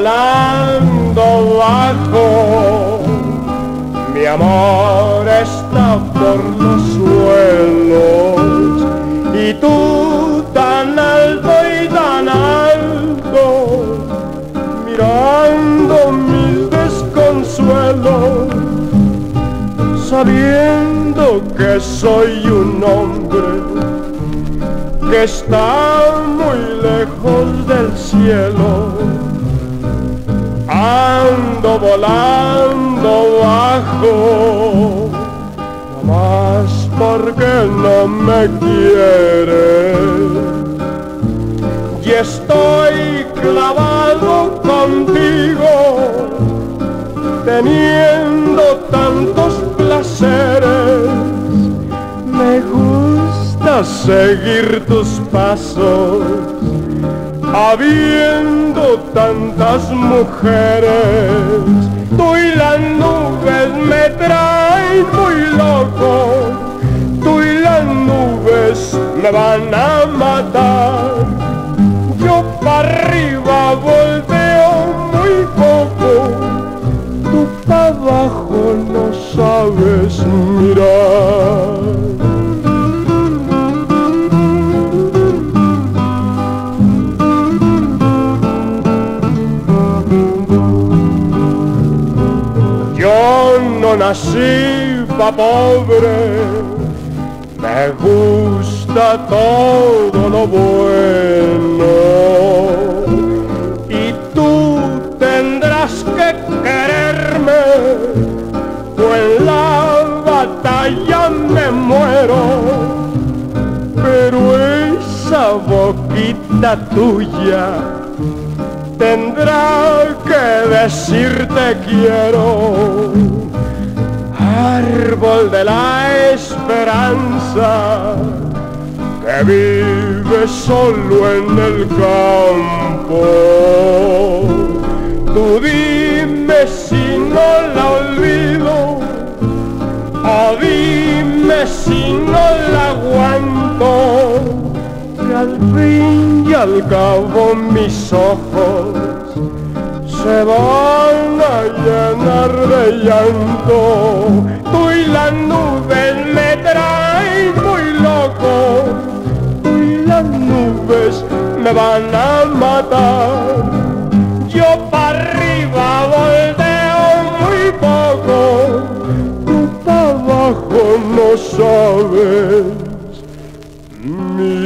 volando bajo, mi amor está por los suelos y tú tan alto y tan alto, mirando mis desconsuelos, sabiendo que soy un hombre que está muy lejos del cielo ando volando bajo, más porque no me quiere. Y estoy clavado contigo, teniendo tantos placeres. Me gusta seguir tus pasos habiendo tantas mujeres, tú y las nubes me traen muy loco, tú y las nubes me van a matar. Nací pa' pobre, me gusta todo lo bueno. Y tú tendrás que quererme, pues en la batalla me muero. Pero esa boquita tuya tendrá que decirte quiero árbol de la esperanza que vive solo en el campo. Tú dime si no la olvido, o dime si no la aguanto, que al fin y al cabo mis ojos se van a llenar de llanto. Tú y las nubes me traes muy loco, tú y las nubes me van a matar. Yo para arriba volteo muy poco, tú para abajo no sabes. Mira.